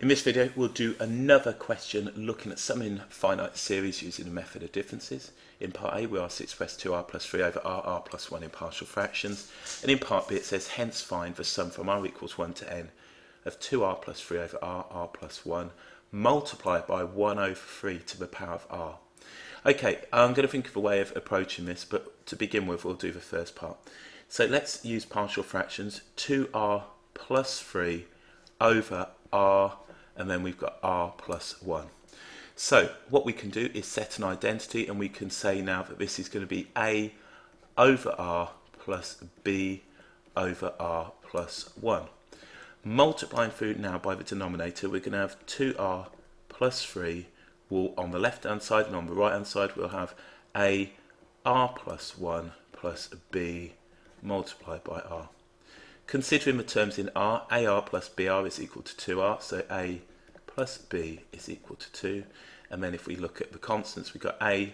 In this video, we'll do another question looking at summing finite series using the method of differences. In part A, we asked to express 2r plus 3 over r, r plus 1 in partial fractions. And in part B, it says, hence find the sum from r equals 1 to n of 2r plus 3 over r, r plus 1, multiplied by 1 over 3 to the power of r. Okay, I'm going to think of a way of approaching this, but to begin with, we'll do the first part. So let's use partial fractions. 2r plus 3 over r and then we've got r plus 1. So what we can do is set an identity and we can say now that this is going to be a over r plus b over r plus 1. Multiplying through now by the denominator, we're going to have 2r plus 3 will on the left hand side and on the right hand side we'll have a r plus 1 plus b multiplied by r. Considering the terms in R, AR plus BR is equal to 2R, so A plus B is equal to 2. And then if we look at the constants, we've got A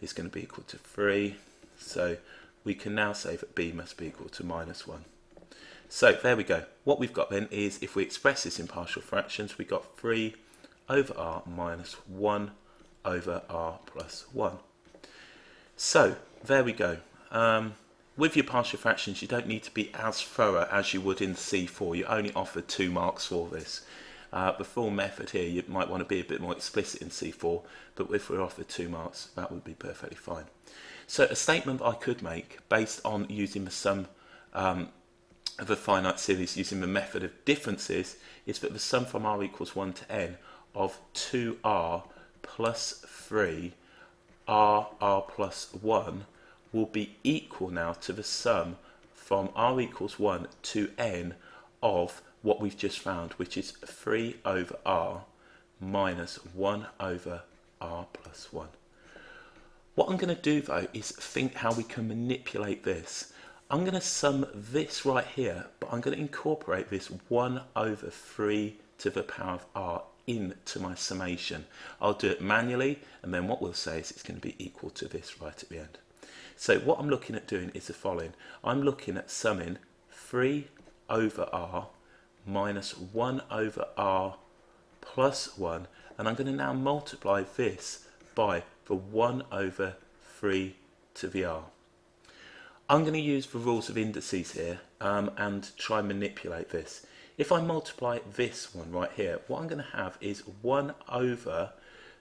is going to be equal to 3. So we can now say that B must be equal to minus 1. So there we go. What we've got then is, if we express this in partial fractions, we've got 3 over R minus 1 over R plus 1. So there we go. Um, with your partial fractions, you don't need to be as thorough as you would in C4. You only offer two marks for this. Uh, the full method here, you might want to be a bit more explicit in C4, but if we're offered two marks, that would be perfectly fine. So a statement I could make based on using the sum um, of a finite series using the method of differences is that the sum from r equals 1 to n of 2r plus 3 r r plus 1 will be equal now to the sum from r equals 1 to n of what we've just found, which is 3 over r minus 1 over r plus 1. What I'm going to do though is think how we can manipulate this. I'm going to sum this right here, but I'm going to incorporate this 1 over 3 to the power of r into my summation. I'll do it manually, and then what we'll say is it's going to be equal to this right at the end. So what I'm looking at doing is the following. I'm looking at summing 3 over r minus 1 over r plus 1 and I'm going to now multiply this by the 1 over 3 to the r. I'm going to use the rules of indices here um, and try and manipulate this. If I multiply this one right here, what I'm going to have is 1 over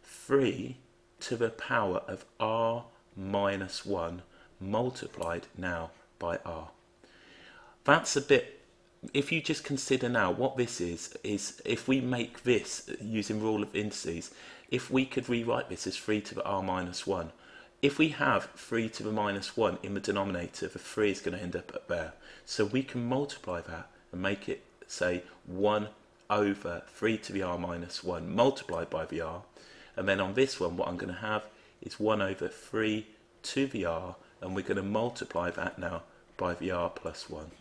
3 to the power of r minus 1 multiplied now by r. That's a bit, if you just consider now what this is, is if we make this using rule of indices, if we could rewrite this as 3 to the r minus 1, if we have 3 to the minus 1 in the denominator, the 3 is going to end up there. So we can multiply that and make it, say, 1 over 3 to the r minus 1 multiplied by the r. And then on this one, what I'm going to have is 1 over 3 to the r, and we're going to multiply that now by the r plus 1.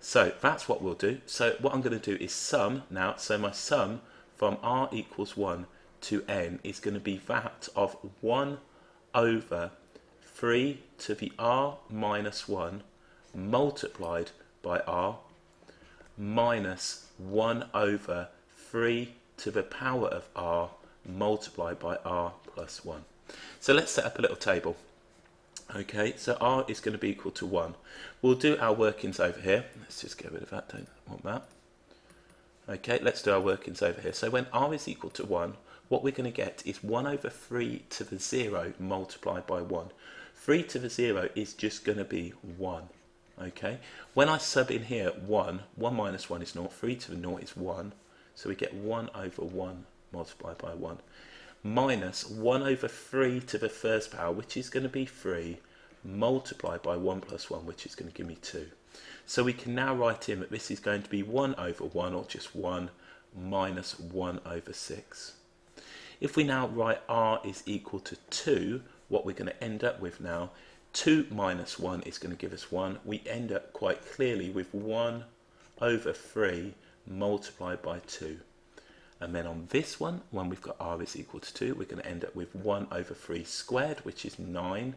So that's what we'll do. So what I'm going to do is sum now. So my sum from r equals 1 to n is going to be that of 1 over 3 to the r minus 1 multiplied by r minus 1 over 3 to the power of r multiplied by r plus 1. So let's set up a little table. Okay, so r is going to be equal to 1. We'll do our workings over here. Let's just get rid of that, don't want that. Okay, let's do our workings over here. So when r is equal to 1, what we're going to get is 1 over 3 to the 0 multiplied by 1. 3 to the 0 is just going to be 1. Okay, when I sub in here 1, 1 minus 1 is 0, 3 to the 0 is 1. So we get 1 over 1 multiplied by 1 minus 1 over 3 to the first power, which is going to be 3, multiplied by 1 plus 1, which is going to give me 2. So we can now write in that this is going to be 1 over 1, or just 1, minus 1 over 6. If we now write r is equal to 2, what we're going to end up with now, 2 minus 1 is going to give us 1. We end up quite clearly with 1 over 3 multiplied by 2. And then on this one, when we've got r is equal to 2, we're going to end up with 1 over 3 squared, which is 9.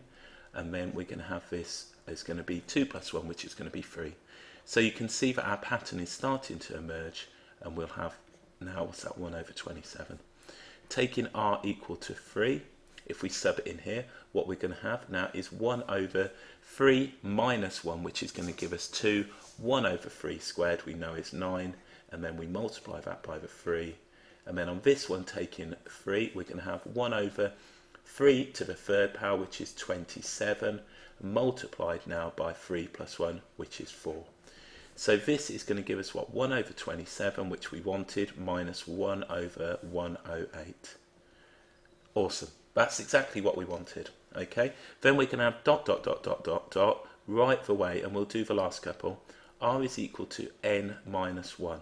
And then we're going to have this is going to be 2 plus 1, which is going to be 3. So you can see that our pattern is starting to emerge, and we'll have now, what's that, 1 over 27? Taking r equal to 3, if we sub it in here, what we're going to have now is 1 over 3 minus 1, which is going to give us 2. 1 over 3 squared we know is 9, and then we multiply that by the 3. And then on this one, taking 3, we're going to have 1 over 3 to the third power, which is 27, multiplied now by 3 plus 1, which is 4. So this is going to give us what 1 over 27, which we wanted, minus 1 over 108. Awesome. That's exactly what we wanted. Okay. Then we can have dot, dot, dot, dot, dot, dot, right the way, and we'll do the last couple. r is equal to n minus 1.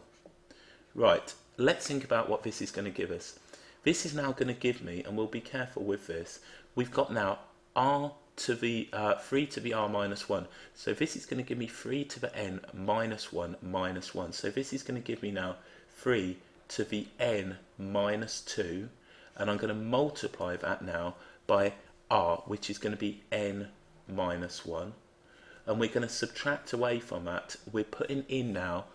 Right. Let's think about what this is going to give us. This is now going to give me, and we'll be careful with this, we've got now r to the uh, 3 to the r minus 1. So this is going to give me 3 to the n minus 1 minus 1. So this is going to give me now 3 to the n minus 2. And I'm going to multiply that now by r, which is going to be n minus 1. And we're going to subtract away from that. We're putting in now,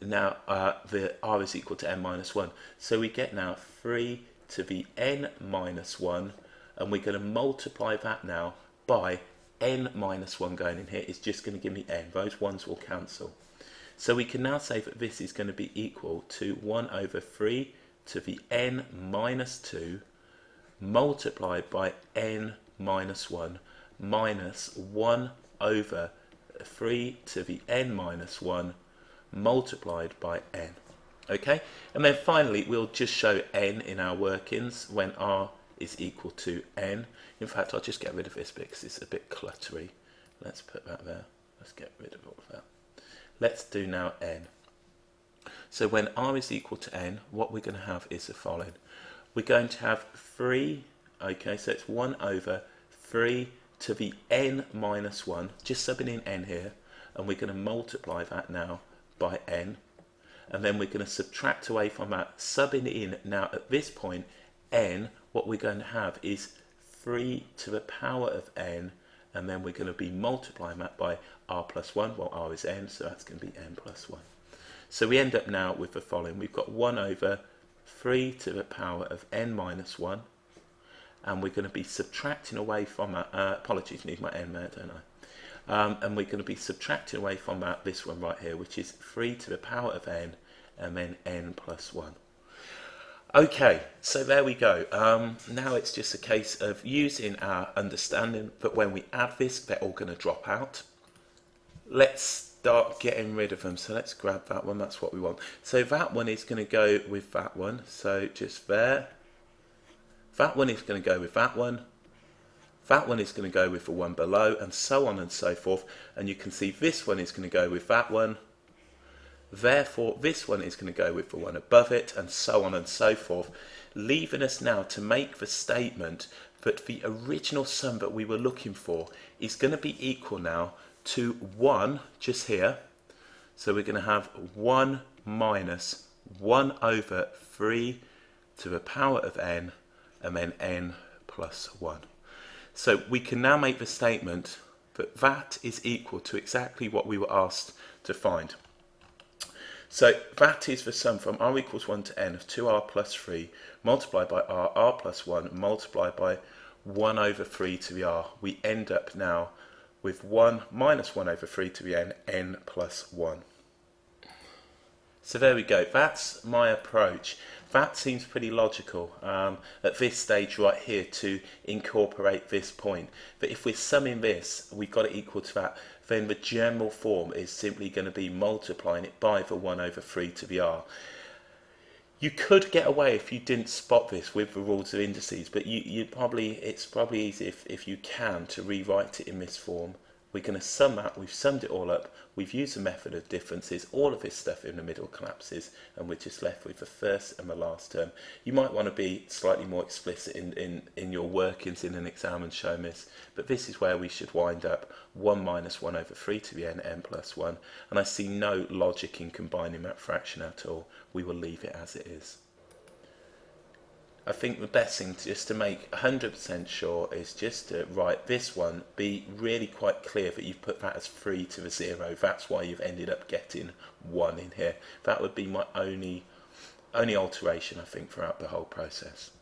now uh, the r is equal to n minus 1. So we get now 3 to the n minus 1. And we're going to multiply that now by n minus 1 going in here is just going to give me n. Those ones will cancel. So we can now say that this is going to be equal to 1 over 3 to the n minus 2 multiplied by n minus 1 minus 1 over 3 to the n minus 1 multiplied by n. Okay, and then finally we'll just show n in our workings when r is equal to n. In fact, I'll just get rid of this because it's a bit cluttery. Let's put that there. Let's get rid of all of that. Let's do now n. So when r is equal to n, what we're going to have is the following. We're going to have 3, okay, so it's 1 over 3 to the n minus 1, just subbing in n here, and we're going to multiply that now by n, and then we're going to subtract away from that, subbing in now at this point n, what we're going to have is 3 to the power of n, and then we're going to be multiplying that by r plus 1. Well, r is n, so that's going to be n plus 1. So we end up now with the following. We've got 1 over 3 to the power of n minus 1, and we're going to be subtracting away from that. Uh, apologies, need my n there, don't I? Um, and we're going to be subtracting away from that this one right here, which is 3 to the power of n, and then n plus 1. Okay, so there we go. Um, now it's just a case of using our understanding that when we add this, they're all going to drop out. Let's start getting rid of them. So let's grab that one. That's what we want. So that one is going to go with that one. So just there. That one is going to go with that one. That one is going to go with the one below and so on and so forth. And you can see this one is going to go with that one Therefore, this one is going to go with the one above it, and so on and so forth, leaving us now to make the statement that the original sum that we were looking for is going to be equal now to 1 just here. So we're going to have 1 minus 1 over 3 to the power of n, and then n plus 1. So we can now make the statement that that is equal to exactly what we were asked to find. So that is the sum from r equals 1 to n of 2r plus 3 multiplied by r, r plus 1 multiplied by 1 over 3 to the r. We end up now with 1 minus 1 over 3 to the n, n plus 1. So there we go. That's my approach. That seems pretty logical um, at this stage right here to incorporate this point. But if we're summing this, we've got it equal to that then the general form is simply going to be multiplying it by the 1 over 3 to the r. You could get away if you didn't spot this with the rules of indices, but you, you probably it's probably easy if, if you can to rewrite it in this form we're going to sum up, we've summed it all up, we've used the method of differences, all of this stuff in the middle collapses, and we're just left with the first and the last term. You might want to be slightly more explicit in, in, in your workings in an exam and show this, but this is where we should wind up 1 minus 1 over 3 to the n, n plus 1, and I see no logic in combining that fraction at all. We will leave it as it is. I think the best thing just to make 100% sure is just to write this one, be really quite clear that you've put that as 3 to the 0. That's why you've ended up getting 1 in here. That would be my only only alteration I think throughout the whole process.